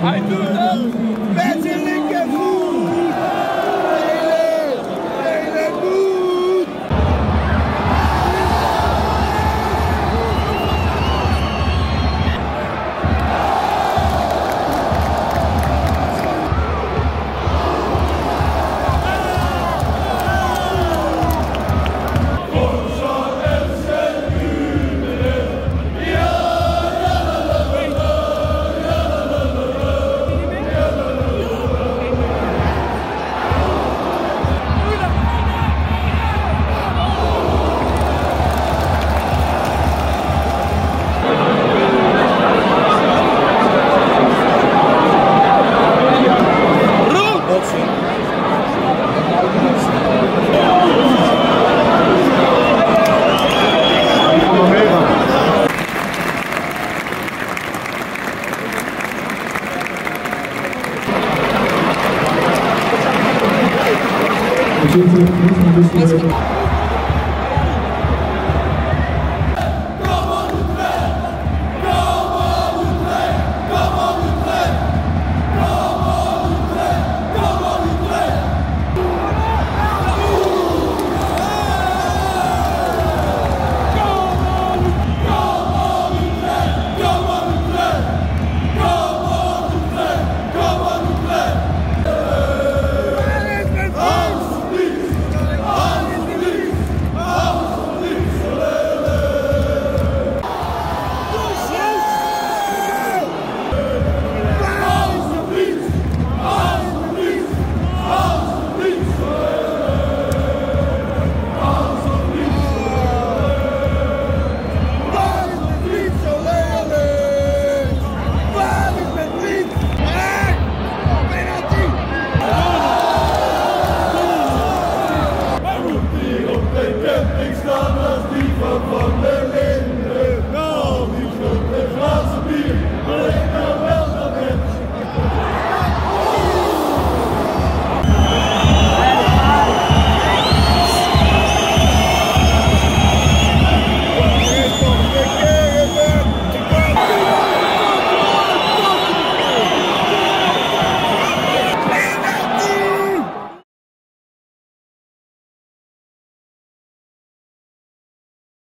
I do love Magic Much.